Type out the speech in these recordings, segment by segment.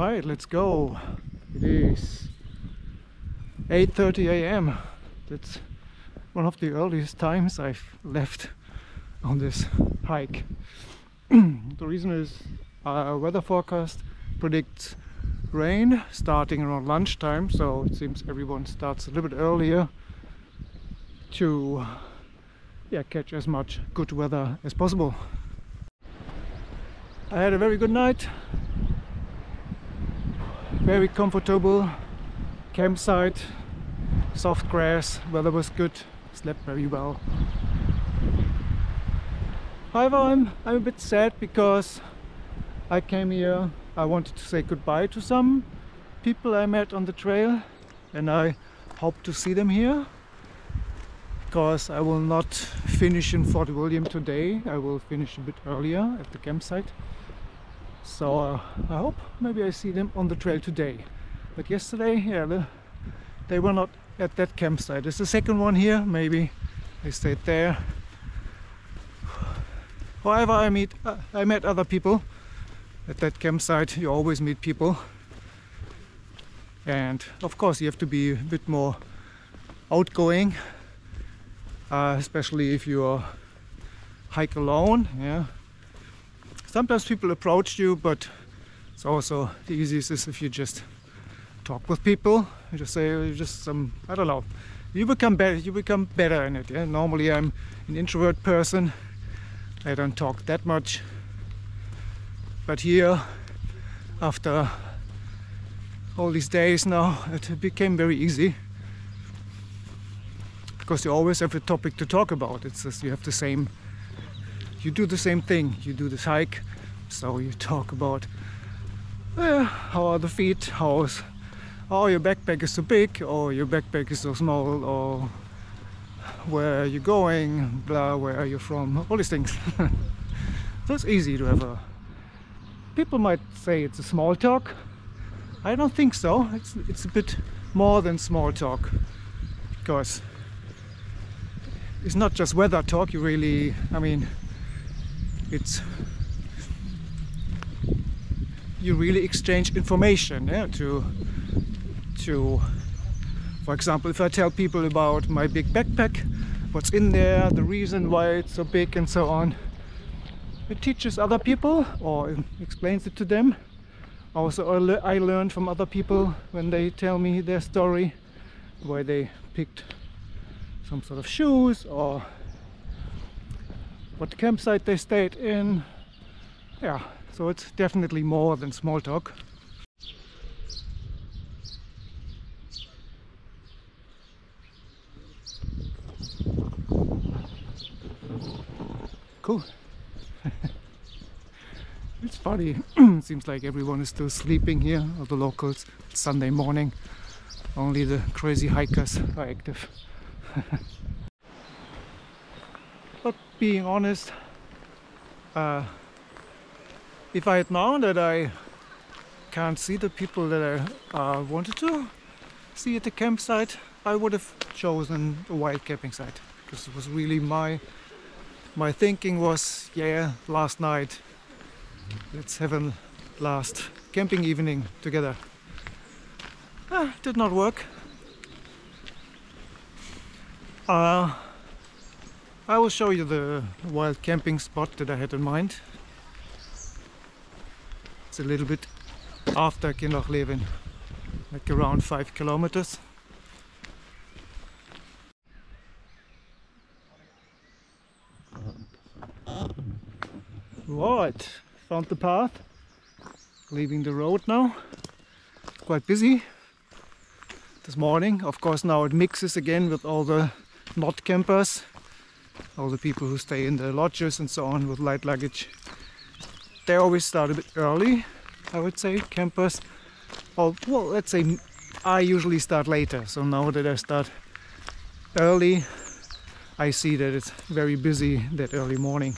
Right, let's go. It is 8.30 a.m. That's one of the earliest times I've left on this hike. the reason is our weather forecast predicts rain starting around lunchtime so it seems everyone starts a little bit earlier to yeah, catch as much good weather as possible. I had a very good night very comfortable campsite soft grass weather was good slept very well. However I'm, I'm a bit sad because I came here I wanted to say goodbye to some people I met on the trail and I hope to see them here because I will not finish in Fort William today I will finish a bit earlier at the campsite so uh, I hope maybe I see them on the trail today. But yesterday yeah the, they were not at that campsite. There's the second one here. Maybe they stayed there. However I meet uh, I met other people at that campsite. You always meet people. And of course you have to be a bit more outgoing uh, especially if you hike alone yeah sometimes people approach you but it's also the easiest is if you just talk with people. You just say you just some I don't know. You become better you become better in it yeah? Normally I'm an introvert person. I don't talk that much. But here after all these days now it became very easy. Because you always have a topic to talk about. It's just you have the same you do the same thing. You do this hike, so you talk about uh, how are the feet, how's oh your backpack is so big, or your backpack is so small, or where are you going, blah, where are you from, all these things. so it's easy to have a. People might say it's a small talk. I don't think so. It's it's a bit more than small talk because it's not just weather talk. You really, I mean, it's you really exchange information yeah, to to for example if I tell people about my big backpack what's in there the reason why it's so big and so on it teaches other people or explains it to them. Also I learn from other people when they tell me their story why they picked some sort of shoes or what campsite they stayed in. Yeah, so it's definitely more than small talk. Cool. it's funny. Seems like everyone is still sleeping here, all the locals. It's Sunday morning. Only the crazy hikers are active. being honest uh, if I had known that I can't see the people that I uh, wanted to see at the campsite I would have chosen a wild camping site because it was really my my thinking was yeah last night let's have a last camping evening together. Ah, did not work. Uh, I will show you the wild camping spot that I had in mind. It's a little bit after Kinlochleven, like around five kilometers. Right, found the path, leaving the road now. Quite busy this morning. Of course now it mixes again with all the not campers all the people who stay in the lodges and so on with light luggage. They always start a bit early, I would say, campers. Well, let's say I usually start later, so now that I start early, I see that it's very busy that early morning.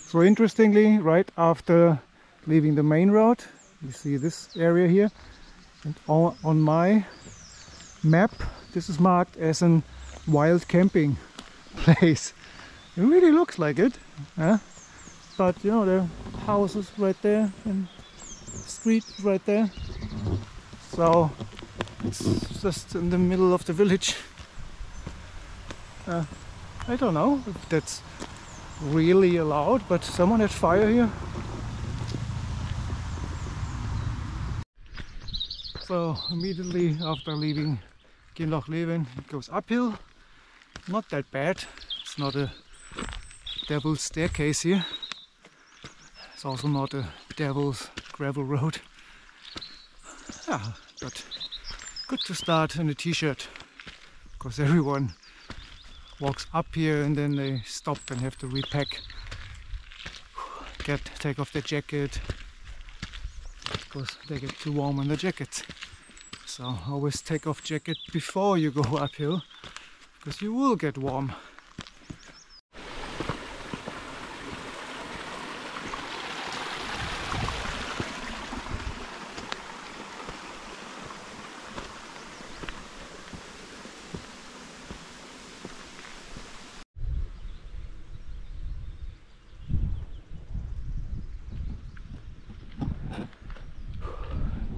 So interestingly, right after leaving the main road, you see this area here, and on my map, this is marked as an wild camping place. It really looks like it, huh? But you know, there are houses right there and street right there. So it's just in the middle of the village. Uh, I don't know if that's really allowed, but someone had fire here. So immediately after leaving Kinlochleven it goes uphill. Not that bad. It's not a devil's staircase here. It's also not a devil's gravel road. Yeah, but good to start in a t-shirt because everyone walks up here and then they stop and have to repack get take off their jacket because they get too warm in the jackets so always take off jacket before you go uphill because you will get warm.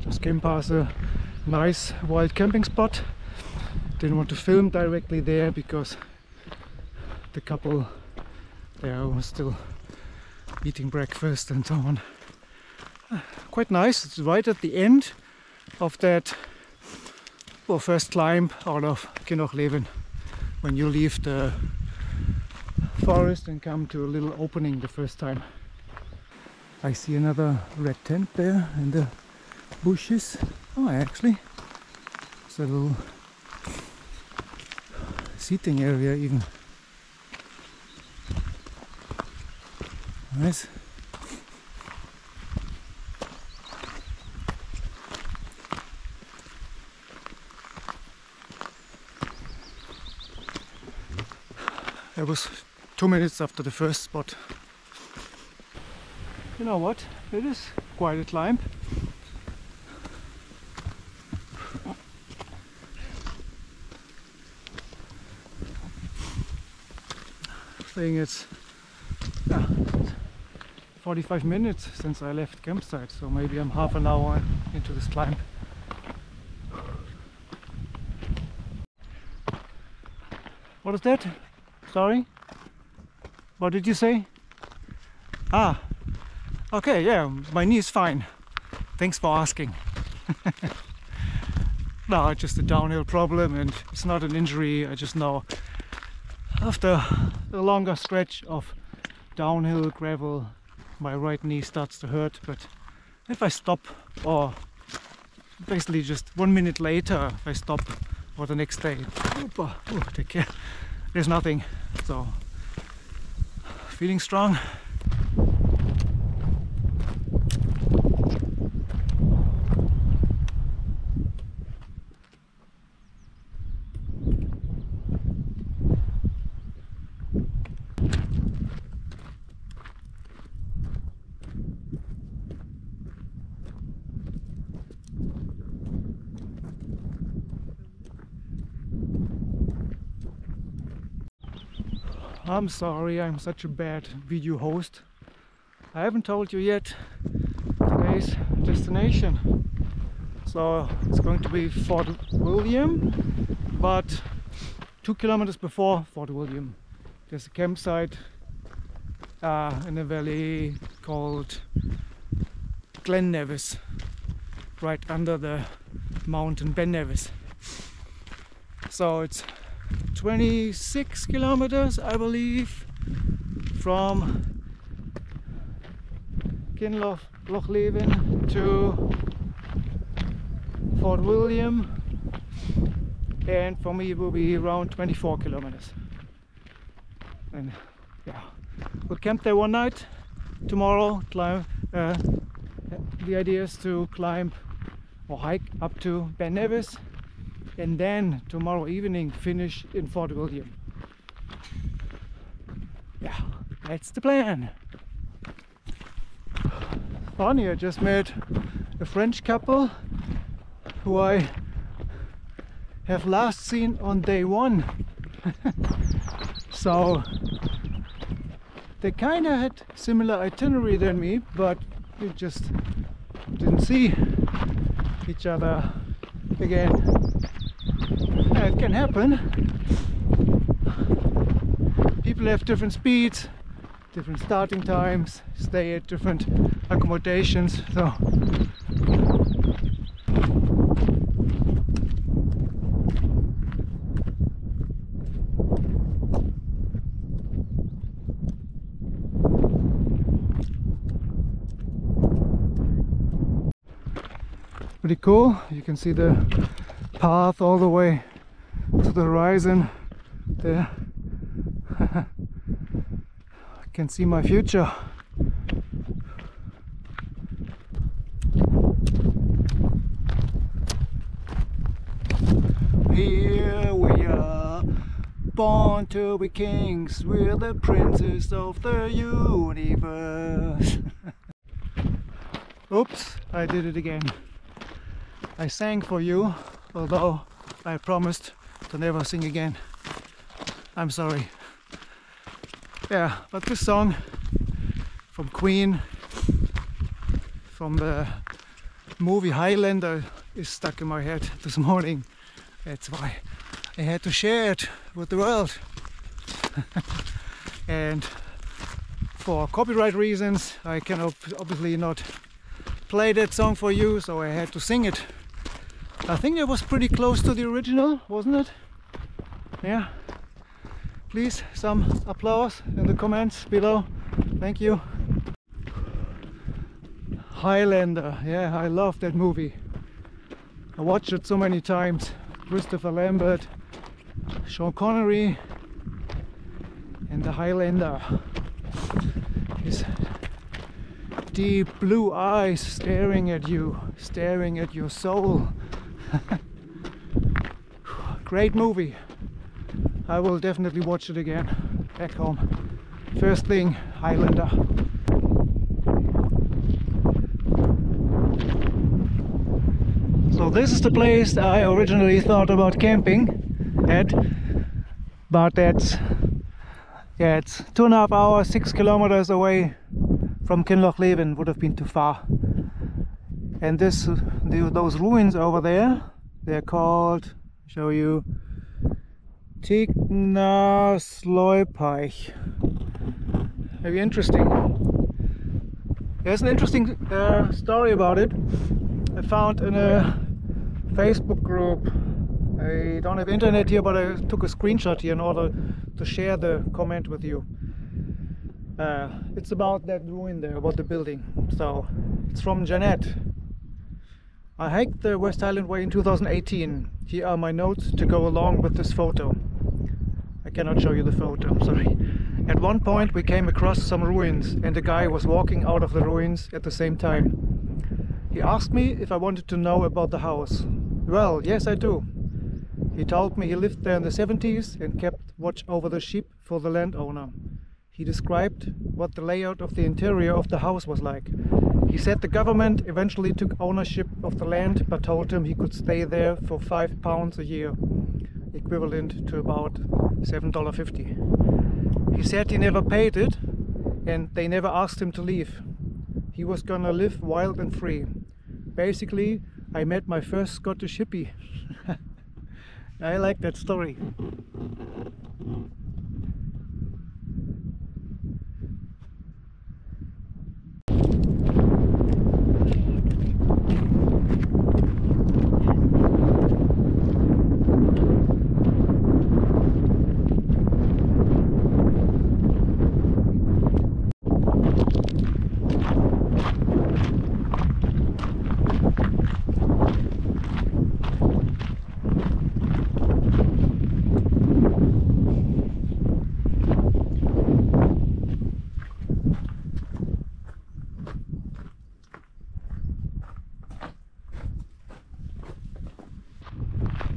Just came past a nice wild camping spot didn't want to film directly there because the couple there was still eating breakfast and so on. Ah, quite nice. It's right at the end of that well first climb out of Kinlochleven when you leave the forest and come to a little opening the first time. I see another red tent there in the bushes. Oh, actually, it's a little seating area even. Nice. It was two minutes after the first spot. You know what? It is quite a climb. Saying it's yeah, 45 minutes since I left campsite, so maybe I'm half an hour into this climb. What is that? Sorry? What did you say? Ah, okay, yeah, my knee is fine. Thanks for asking. no, it's just a downhill problem and it's not an injury, I just know after a longer stretch of downhill gravel my right knee starts to hurt but if I stop or basically just one minute later if I stop or the next day oh, take care. There's nothing. So feeling strong I'm sorry, I'm such a bad video host. I haven't told you yet today's destination. So it's going to be Fort William, but two kilometers before Fort William. There's a campsite uh, in a valley called Glen Nevis, right under the mountain Ben Nevis. So it's 26 kilometers I believe from Kinloch to Fort William. And for me it will be around 24 kilometers. And yeah. We'll camp there one night. Tomorrow climb uh, the idea is to climb or hike up to Ben Nevis and then tomorrow evening finish in Fort William. Yeah, that's the plan. Funny, I just met a French couple who I have last seen on day one. so they kind of had similar itinerary than me, but we just didn't see each other again. Can happen. People have different speeds, different starting times, stay at different accommodations. So pretty cool. You can see the path all the way to the horizon there. I can see my future. Here we are, born to be kings, we're the princes of the universe. Oops, I did it again. I sang for you, although I promised to never sing again. I'm sorry. Yeah, but this song from Queen, from the movie Highlander, is stuck in my head this morning. That's why I had to share it with the world. and for copyright reasons, I can obviously not play that song for you, so I had to sing it. I think it was pretty close to the original, wasn't it? Yeah. Please, some applause in the comments below. Thank you. Highlander, yeah, I love that movie. I watched it so many times. Christopher Lambert, Sean Connery, and the Highlander. His deep blue eyes staring at you, staring at your soul. Great movie. I will definitely watch it again back home. First thing, Highlander. So this is the place I originally thought about camping at, but that's yeah, it's two and a half hours, six kilometers away from Kinlochleven. Would have been too far and this those ruins over there they're called show you Tigh-na-sleubhaich very interesting. There's an interesting uh, story about it. I found in a Facebook group. I don't have internet here but I took a screenshot here in order to share the comment with you. Uh, it's about that ruin there about the building. So it's from Janet I hiked the West Highland Way in 2018. Here are my notes to go along with this photo. I cannot show you the photo, I'm sorry. At one point we came across some ruins and a guy was walking out of the ruins at the same time. He asked me if I wanted to know about the house. Well, yes I do. He told me he lived there in the 70s and kept watch over the sheep for the landowner. He described what the layout of the interior of the house was like. He said the government eventually took ownership of the land but told him he could stay there for five pounds a year, equivalent to about $7.50. He said he never paid it and they never asked him to leave. He was gonna live wild and free. Basically, I met my first Scottish hippie. I like that story.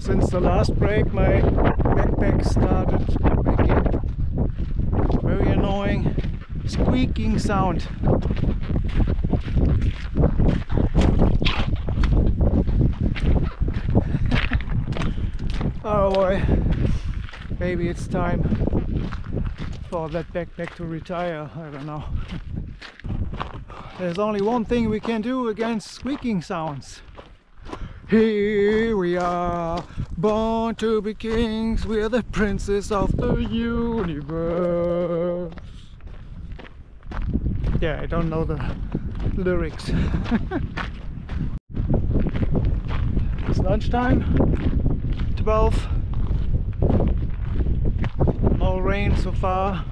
since the last break my backpack started making very annoying squeaking sound. oh boy, maybe it's time for that backpack to retire, I don't know. There's only one thing we can do against squeaking sounds. Here we are, born to be kings, we're the princes of the universe. Yeah, I don't know the lyrics. it's lunchtime, 12. No rain so far,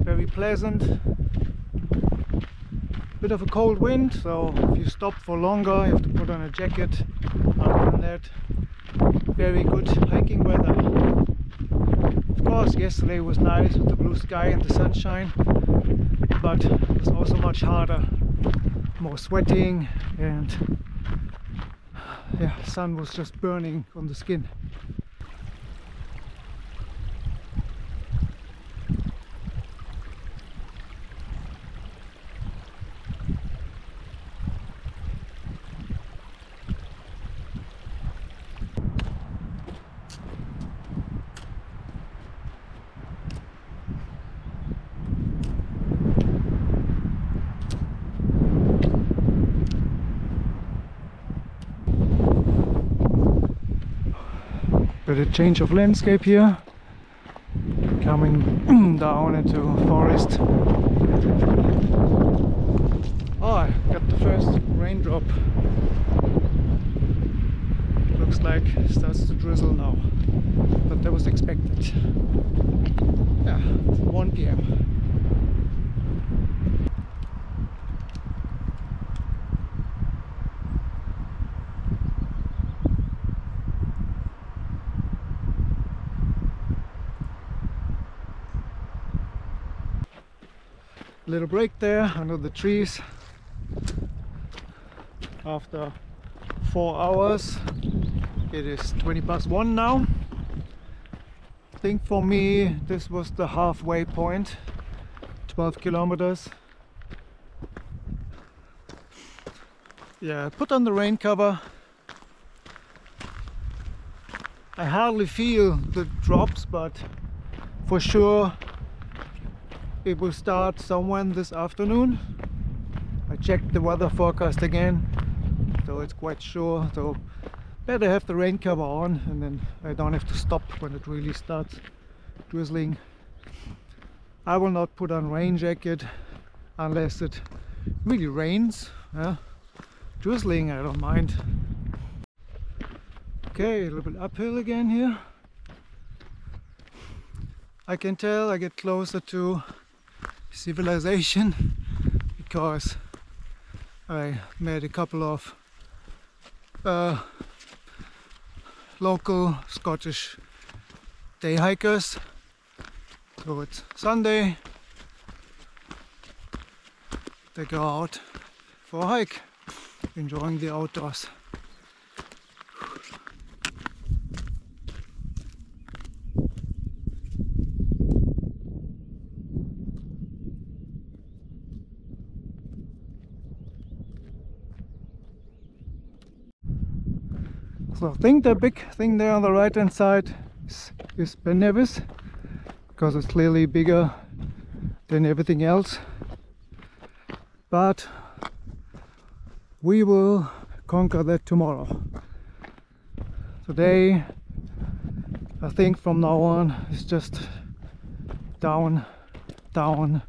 very pleasant bit of a cold wind so if you stop for longer you have to put on a jacket other than that very good hiking weather. Of course yesterday was nice with the blue sky and the sunshine but it was also much harder more sweating and yeah sun was just burning on the skin Bit of change of landscape here. Coming down into forest. Oh, I got the first raindrop. Looks like it starts to drizzle now. But that was expected. Yeah, 1 p.m. little break there under the trees. After four hours it is 20 past one now. I think for me this was the halfway point 12 kilometers. Yeah put on the rain cover. I hardly feel the drops but for sure it will start somewhere this afternoon. I checked the weather forecast again, so it's quite sure. So better have the rain cover on and then I don't have to stop when it really starts drizzling. I will not put on rain jacket unless it really rains. Yeah. Drizzling I don't mind. Okay, a little bit uphill again here. I can tell I get closer to civilization because I met a couple of uh, local Scottish day hikers. So it's Sunday. They go out for a hike, enjoying the outdoors. So I think the big thing there on the right hand side is, is Ben Nevis because it's clearly bigger than everything else. But we will conquer that tomorrow. Today I think from now on it's just down, down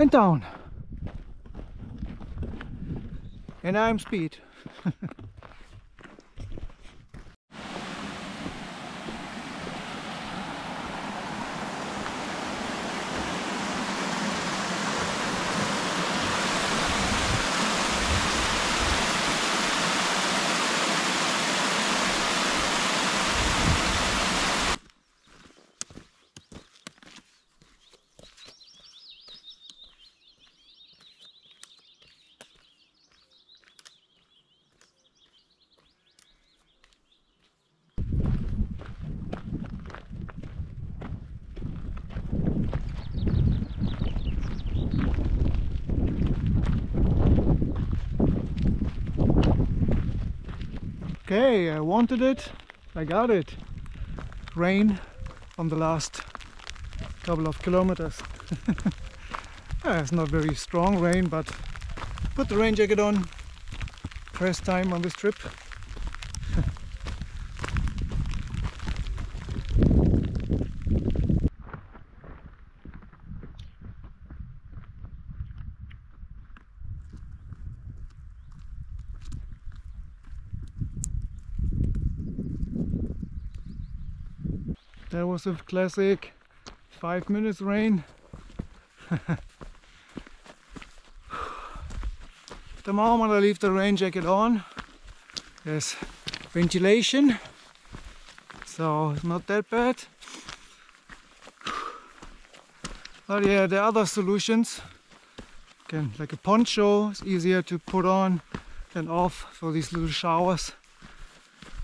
and down. And I'm speed. I wanted it, I got it. Rain on the last couple of kilometers. Uh, it's not very strong rain, but put the rain jacket on. First time on this trip. That was a classic five minutes rain. the moment I leave the rain jacket on, there's ventilation, so it's not that bad. But yeah, the other solutions, again, like a poncho, it's easier to put on than off for these little showers.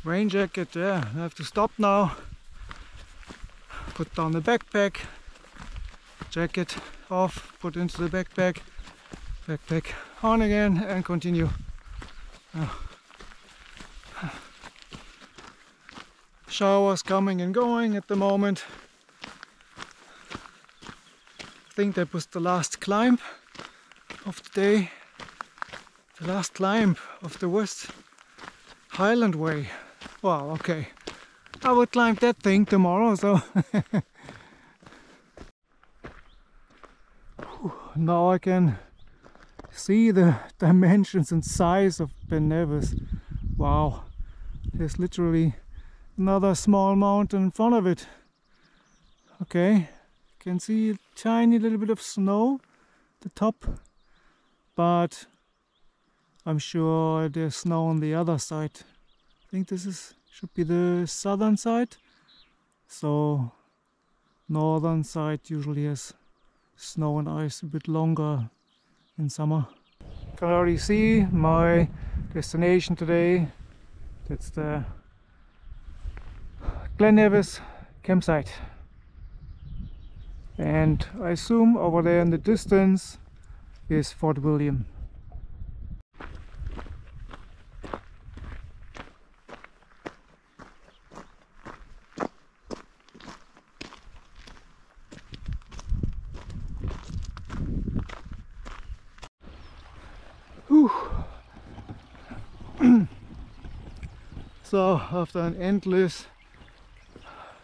Rain jacket, yeah, I have to stop now put down the backpack, jacket off, put into the backpack, backpack on again and continue. Showers coming and going at the moment. I think that was the last climb of the day. The last climb of the West Highland Way. Wow, okay. I will climb that thing tomorrow, so now I can see the dimensions and size of Ben Nevis. Wow, there's literally another small mountain in front of it. Okay, can see a tiny little bit of snow at the top, but I'm sure there's snow on the other side. I think this is should be the southern side. So northern side usually has snow and ice a bit longer in summer. Can already see my destination today? That's the Glen Nevis campsite. And I assume over there in the distance is Fort William so after an endless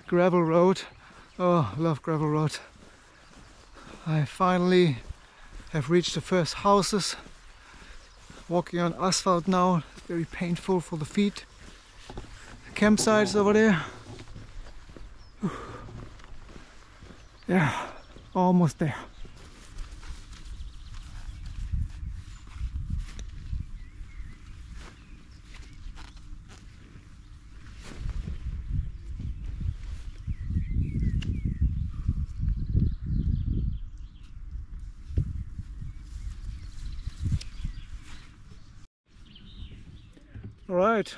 gravel road. Oh love gravel road. I finally have reached the first houses. Walking on asphalt now it's very painful for the feet. Campsites over there. Yeah almost there All right,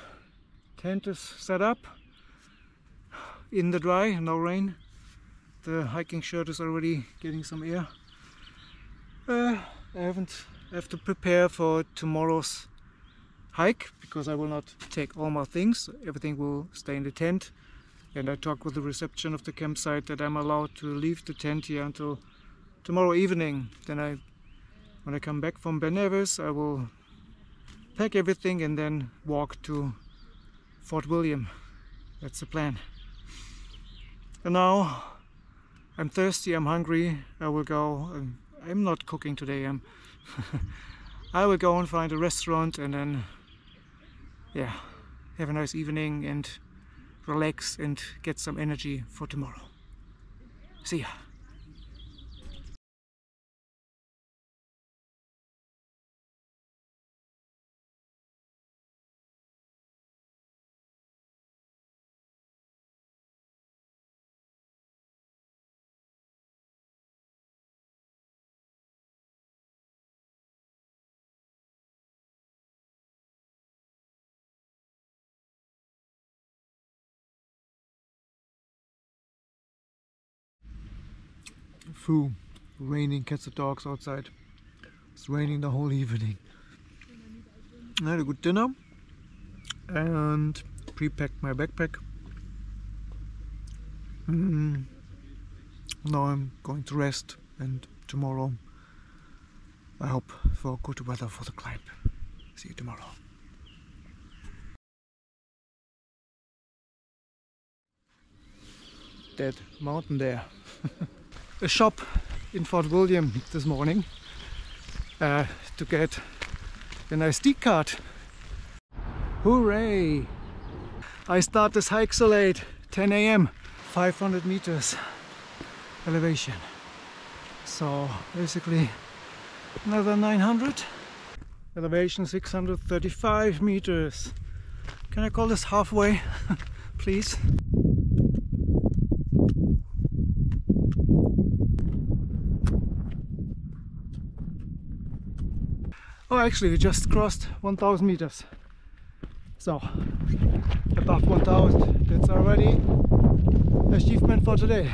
tent is set up in the dry, no rain. The hiking shirt is already getting some air. Uh, I haven't I have to prepare for tomorrow's hike because I will not take all my things. Everything will stay in the tent. And I talked with the reception of the campsite that I'm allowed to leave the tent here until tomorrow evening. Then I, when I come back from Ben Nevis, I will pack everything and then walk to Fort William. That's the plan. And now I'm thirsty, I'm hungry. I will go. Um, I'm not cooking today. I'm. I will go and find a restaurant and then, yeah, have a nice evening and relax and get some energy for tomorrow. See ya. Foo, raining cats and dogs outside. It's raining the whole evening. I had a good dinner and pre-packed my backpack. Mm. Now I'm going to rest and tomorrow I hope for good weather for the climb. See you tomorrow. That mountain there. a shop in Fort William this morning uh, to get an SD card. Hooray! I start this hike so late, 10 a.m., 500 meters elevation. So basically another 900. Elevation 635 meters. Can I call this halfway, please? Actually, we just crossed 1000 meters. So, above 1000, that's already achievement for today.